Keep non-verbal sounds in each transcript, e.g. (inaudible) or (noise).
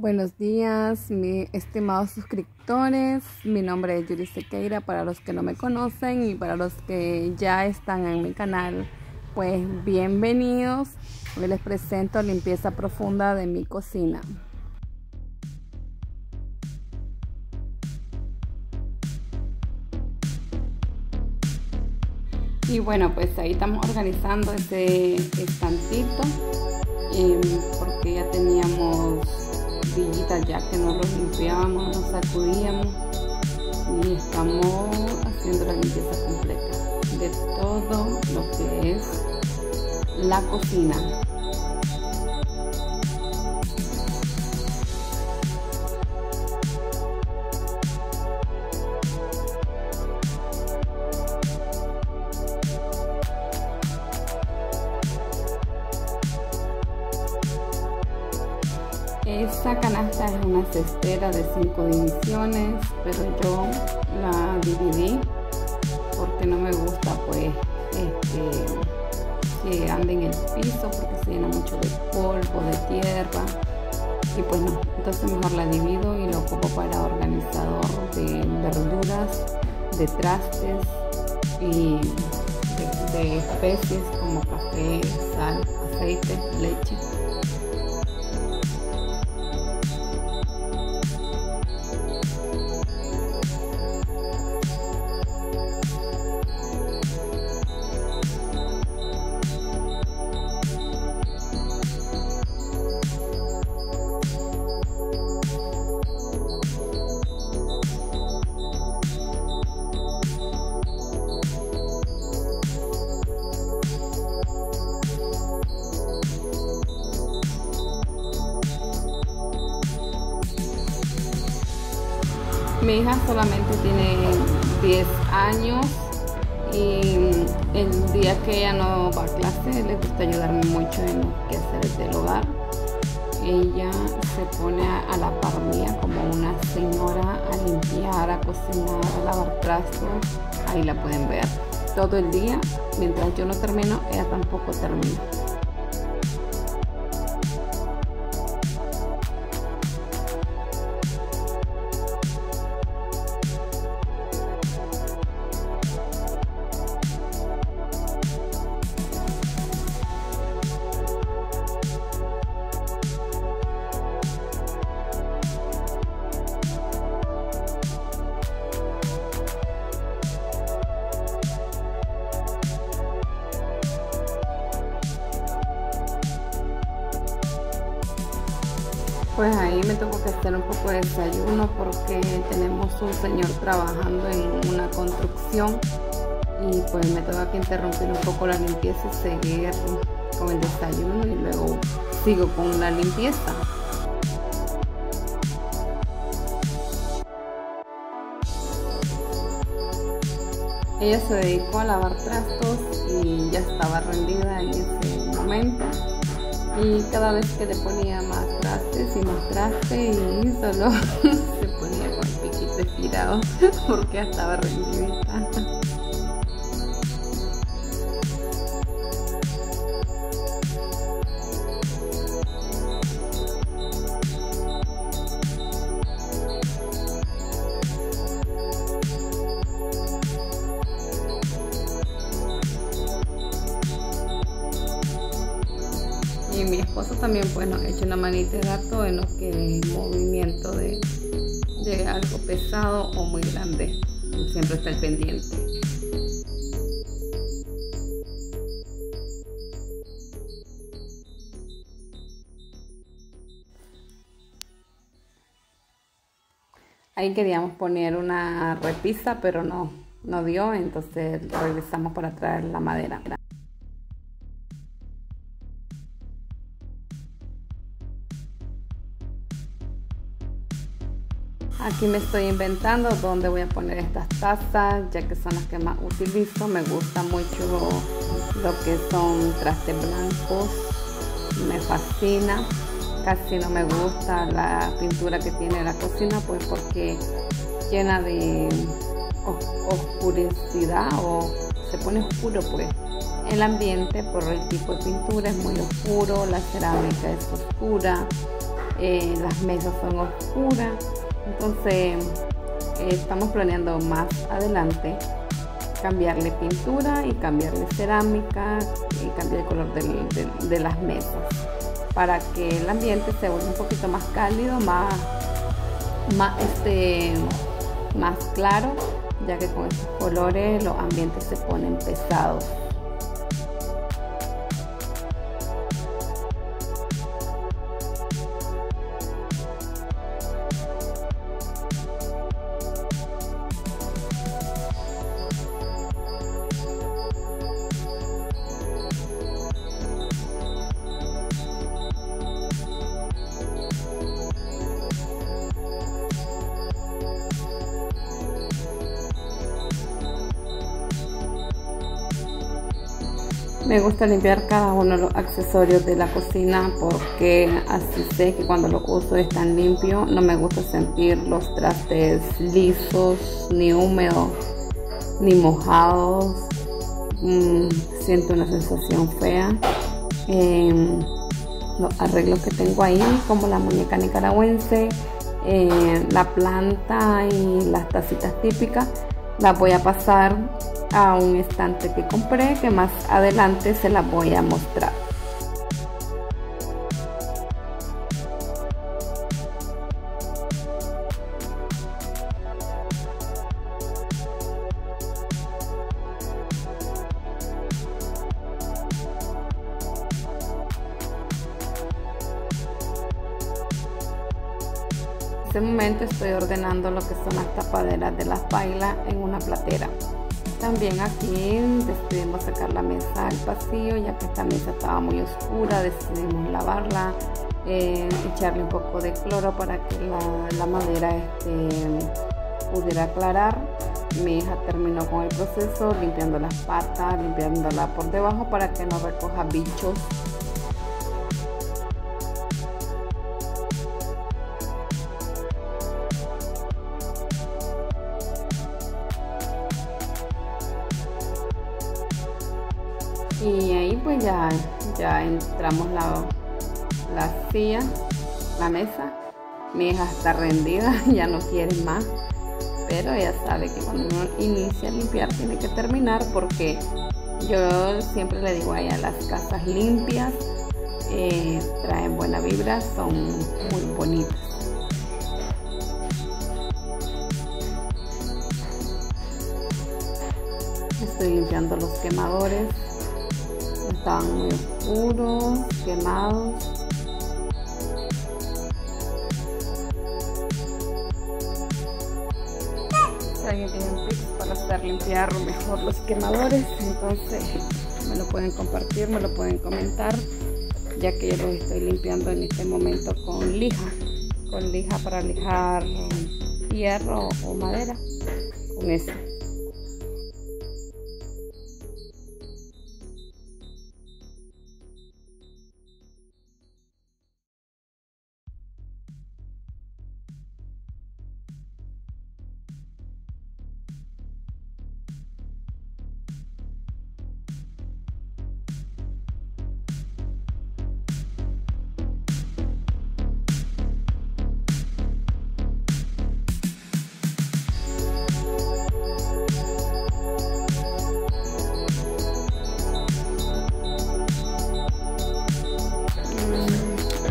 Buenos días, mis estimados suscriptores. Mi nombre es Yuri Sequeira para los que no me conocen y para los que ya están en mi canal, pues bienvenidos. Hoy les presento limpieza profunda de mi cocina. Y bueno, pues ahí estamos organizando ese estantito em, porque ya teníamos ya que no los limpiábamos, nos sacudíamos y estamos haciendo la limpieza completa de todo lo que es la cocina. Esta canasta es una cestera de cinco divisiones, pero yo la dividí porque no me gusta pues este, que ande en el piso porque se llena mucho de polvo, de tierra y pues no, entonces mejor la divido y lo ocupo para organizador de verduras, de trastes y de, de especies como café, sal, aceite, leche. Mi hija solamente tiene 10 años y el día que ella no va a clase le gusta ayudarme mucho en lo que hacer del hogar. Ella se pone a, la par mía como una señora a limpiar, a cocinar, a lavar trastos. Ahí la pueden ver todo el día. Mientras yo no termino, ella tampoco termina. Pues ahí me tengo que hacer un poco de desayuno porque tenemos un señor trabajando en una construcción y pues me tengo que interrumpir un poco la limpieza y seguir con el desayuno y luego sigo con la limpieza. Ella se dedicó a lavar trastos y ya estaba rendida en ese momento y cada vez que le ponía más trastes y más trastes y solo (laughs) se ponía con el piquito estirado (laughs) porque estaba rendidita. También bueno hecho una manita de gato en lo que es movimiento de, de algo pesado o muy grande. Siempre está el pendiente. Ahí queríamos poner una repisa pero no no dio entonces regresamos para traer la madera Aquí me estoy inventando dónde voy a poner estas tazas, ya que son las que más utilizo. Me gusta mucho lo que son trastes blancos. Me fascina. Casi no me gusta la pintura que tiene la cocina, pues porque llena de oscuridad o se pone oscuro, pues. El ambiente por el tipo de pintura es muy oscuro, la cerámica es oscura eh, las mesas son oscuras. Entonces eh, estamos planeando más adelante cambiarle pintura y cambiarle cerámica y cambiar el color de las mesas para que el ambiente se vuelva un poquito más cálido, más, más, este, más claro, ya que con estos colores los ambientes se ponen pesados. Me gusta limpiar cada uno de los accesorios de la cocina porque así sé que cuando lo uso están limpios. No me gusta sentir los trastes lisos, ni húmedos, ni mojados. Mm, siento una sensación fea. Em, los arreglos que tengo ahí, como la muñeca nicaragüense, eh, la planta y las tacitas típicas, las voy a pasar a un estante que compré que más adelante se la voy a mostrar. En este momento estoy ordenando lo que son las tapaderas de las bailas en una platera. También aquí decidimos sacar la mesa al pasillo ya que esta mesa estaba muy oscura, decidimos lavarla, eh, echarle un poco de cloro para que la, madera este, pudiera aclarar. Mi hija terminó con el proceso limpiando las patas, limpiándola por debajo para que no recoja bichos ya, ya entramos la, la silla, la mesa. Mi hija está rendida, (laughs) ya no quiere más. Pero ella sabe que cuando uno inicia a limpiar tiene que terminar porque yo siempre le digo a ella, las casas limpias eh, traen buena vibra, son muy bonitas. Estoy limpiando los quemadores estaban muy oscuros, quemados. Si alguien tiene para hacer limpiar mejor los quemadores, entonces me lo pueden compartir, me lo pueden comentar, ya que yo los estoy limpiando en este momento con lija, con lija para lijar hierro o madera, con eso.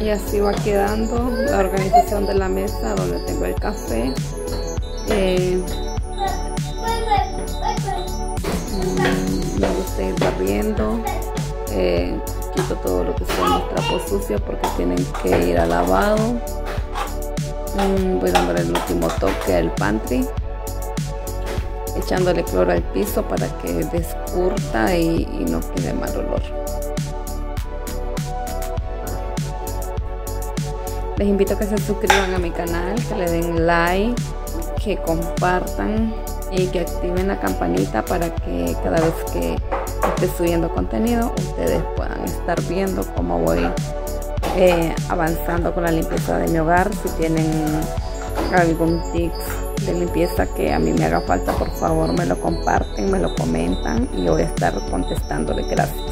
Y así va quedando la organización de la mesa donde tengo el café. Eh, mm, me gusta ir barriendo eh, quito todo lo que son los trapos sucios porque tienen que ir a lavado. Mm, voy dándole el último toque al pantry echándole cloro al piso para que descurta y no quede mal olor Les invito a que se suscriban a mi canal, que le den like, que compartan y que activen la campanita para que cada vez que esté subiendo contenido ustedes puedan estar viendo cómo voy eh, avanzando con la limpieza de mi hogar. Si tienen algún tips de limpieza que a mí me haga falta, por favor me lo comparten, me lo comentan y voy a estar contestándole. Gracias.